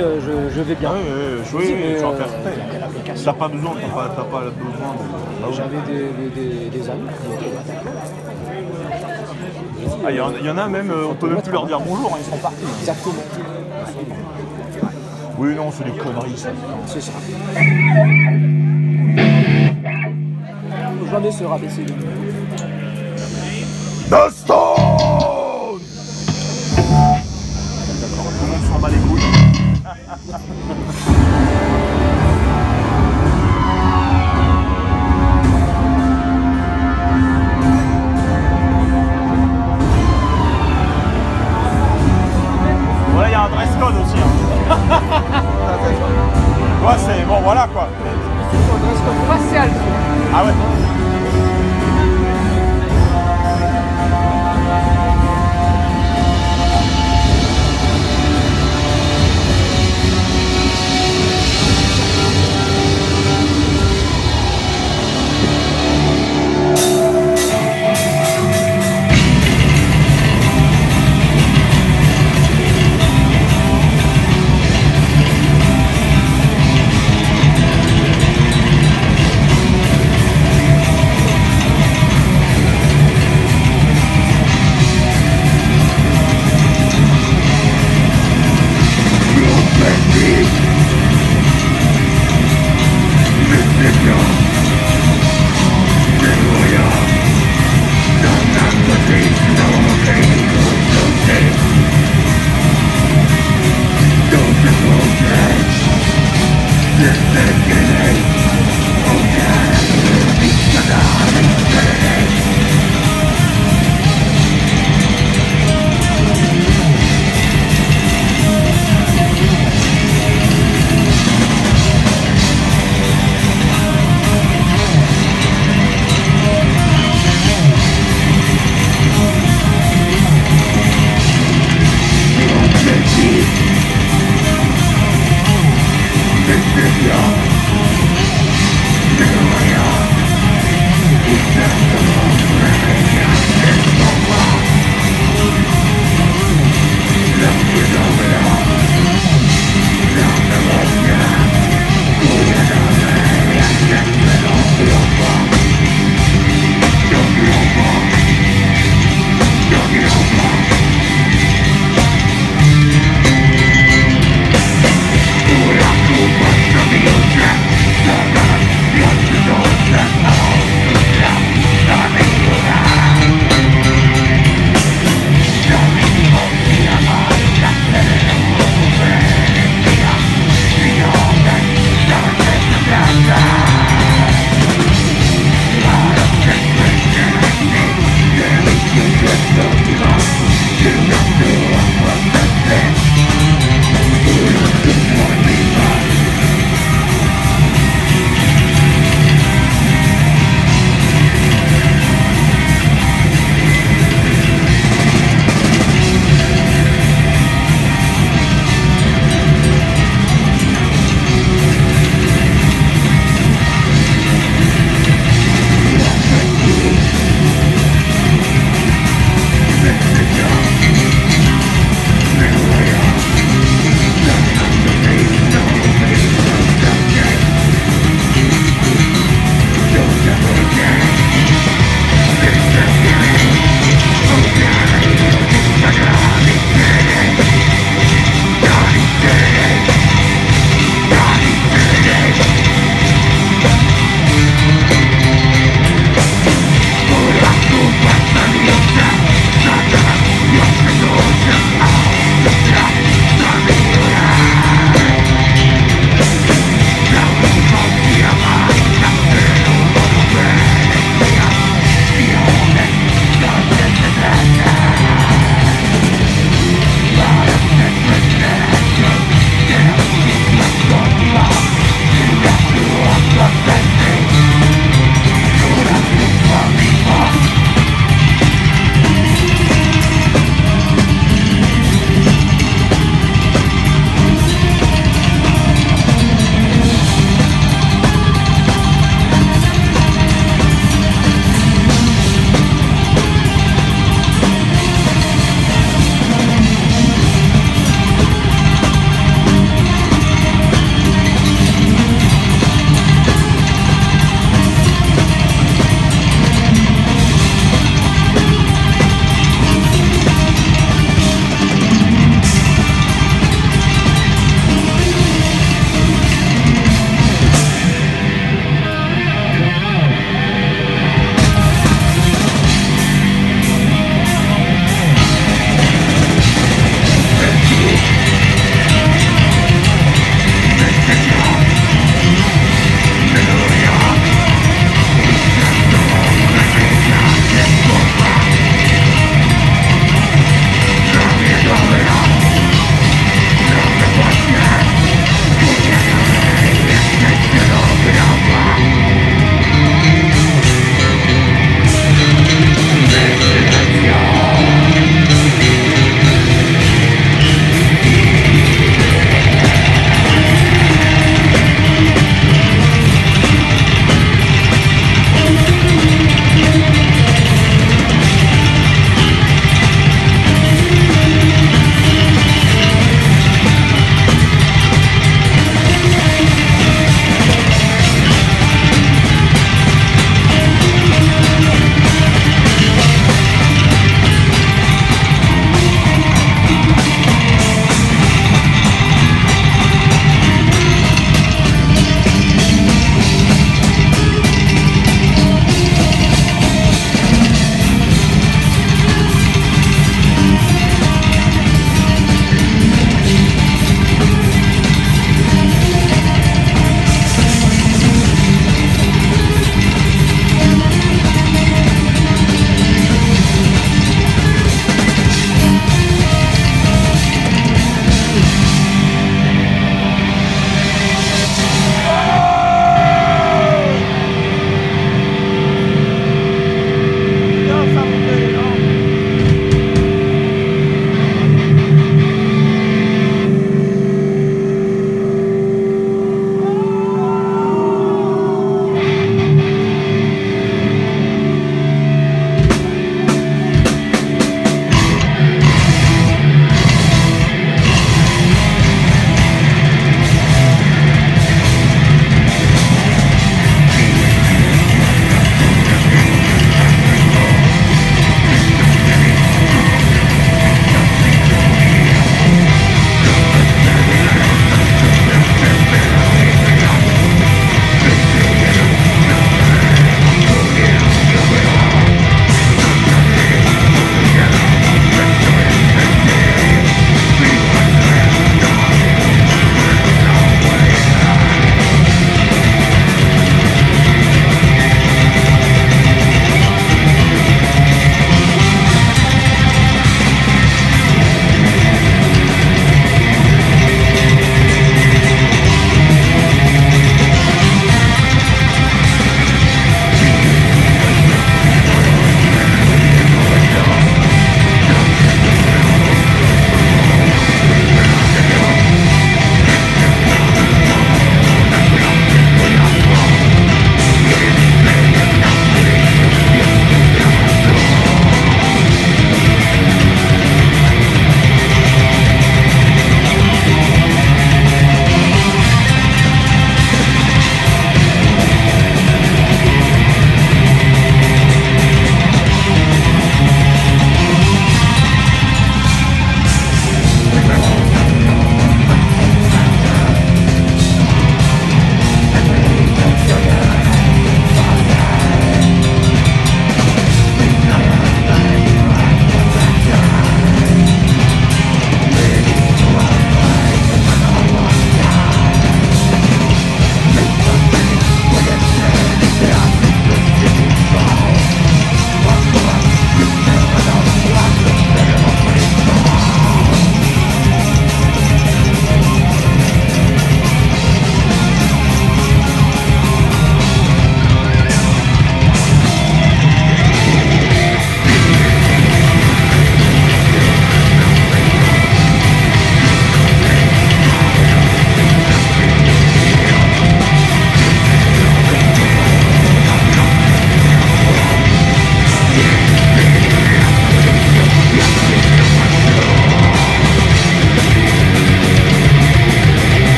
euh, je, je vais bien. Oui, oui, tu vas euh, l'application. T'as pas besoin, t'as pas, pas besoin de. Ah, J'avais des, des, amis. Ah, il y, en- il y en a même, euh, on peut même plus leur dire bonjour, hein, ils sont partis. Exactement. Oui, non, c'est des conneries ça. C'est ça. Jamais se rabaisser le Ha, ha, ha, ha.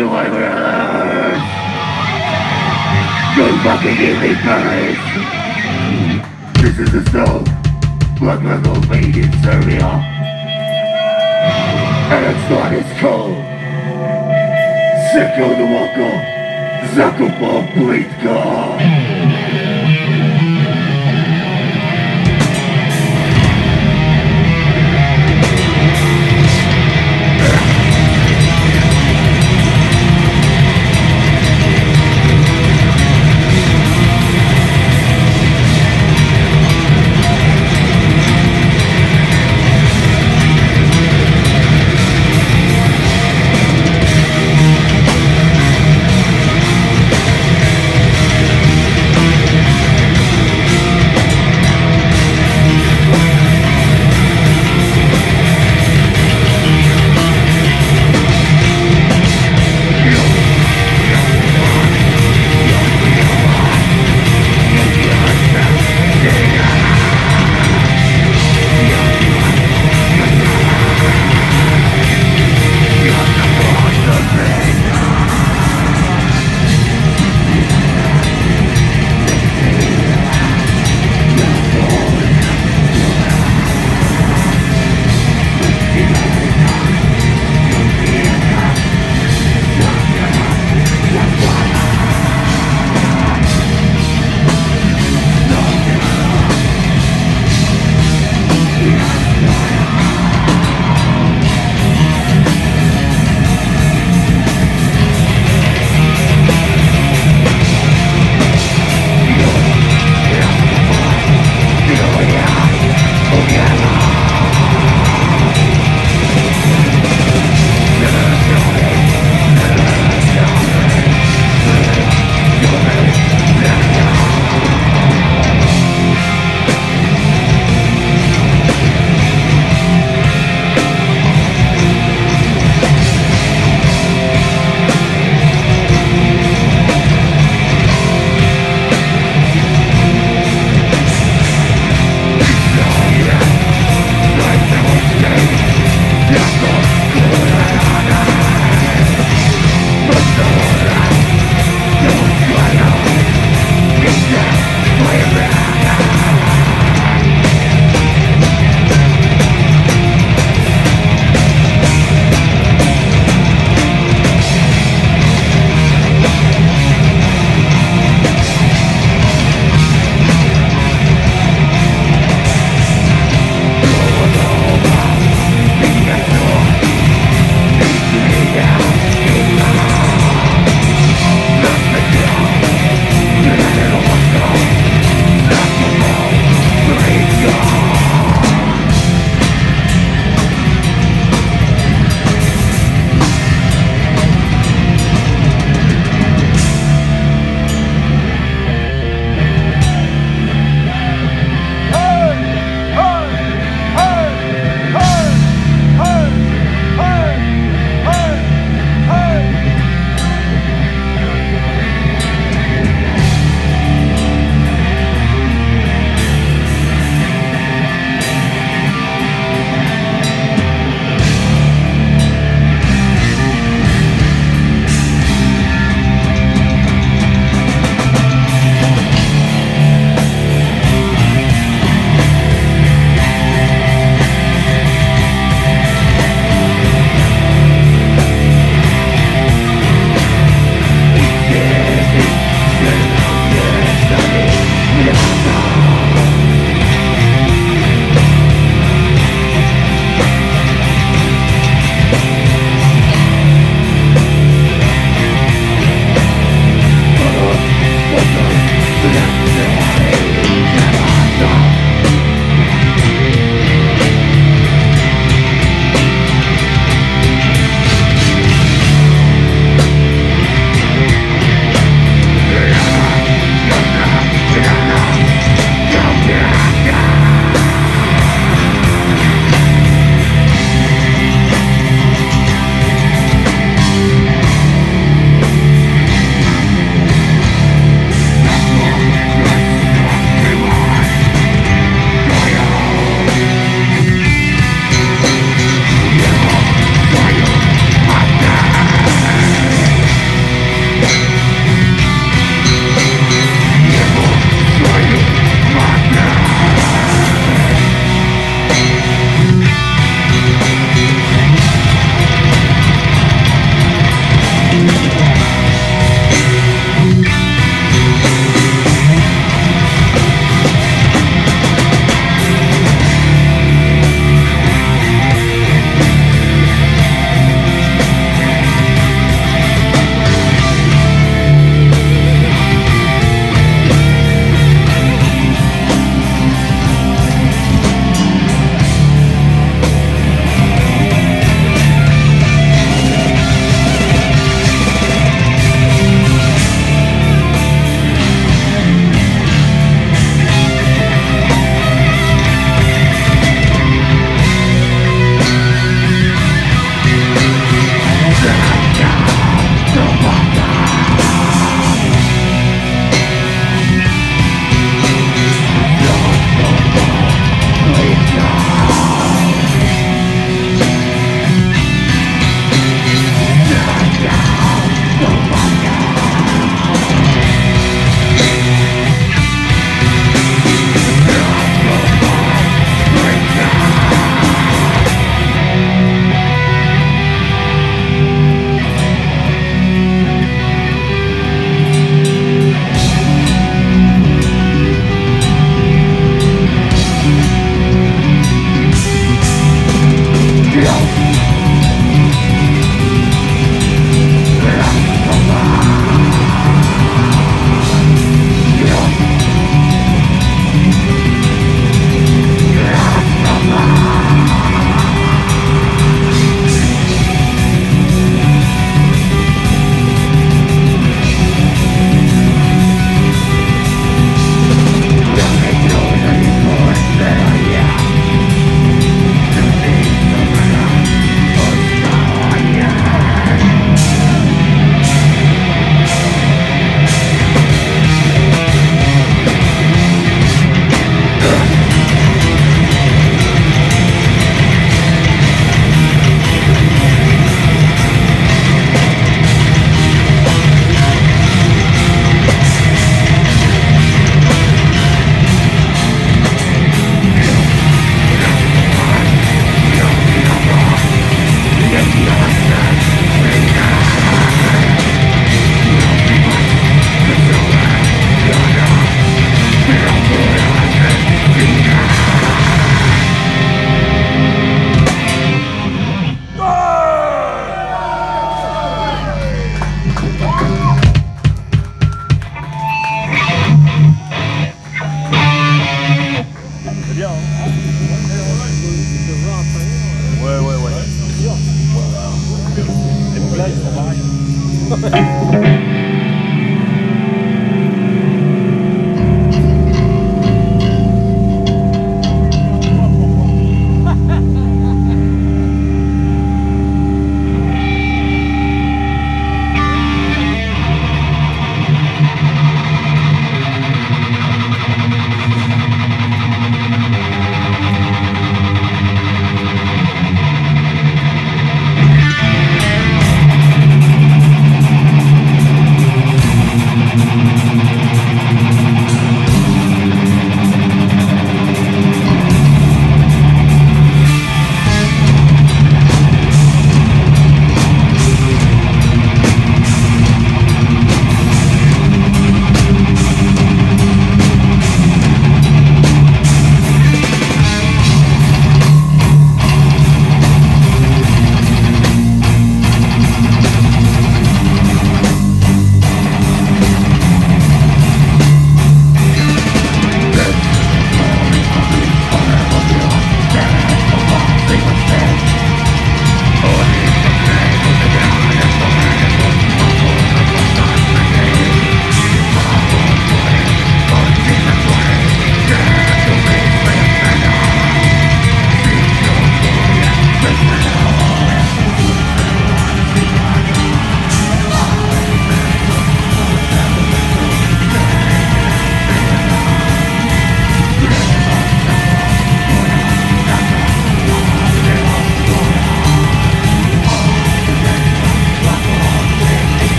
you like that. Don't fucking give me courage. This is the soul. Blood level made in Serbia. And it's not as cold. Sicko the walker. Zakopov Blitka.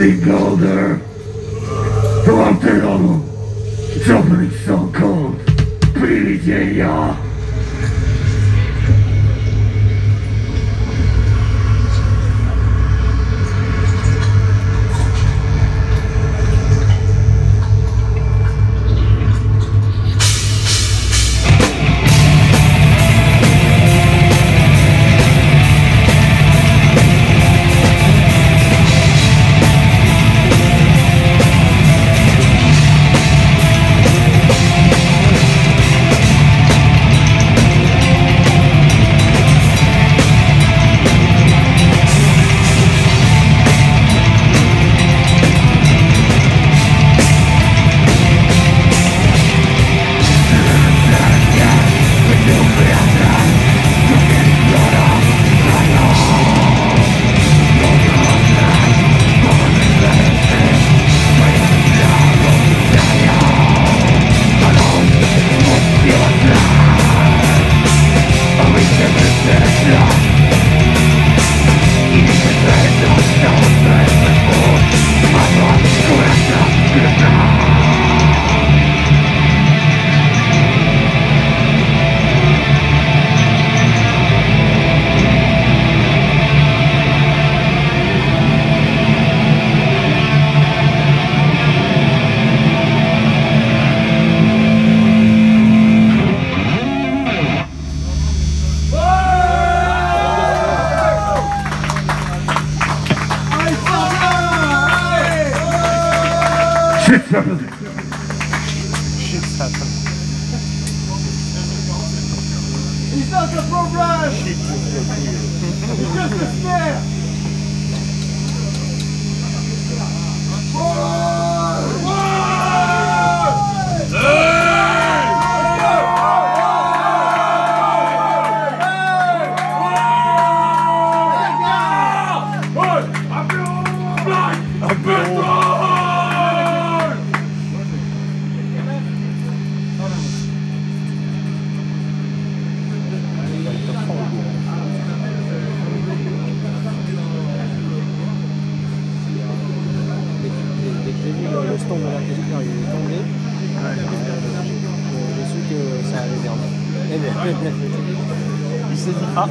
think all there. So I'm dead Il s'est dit, ah.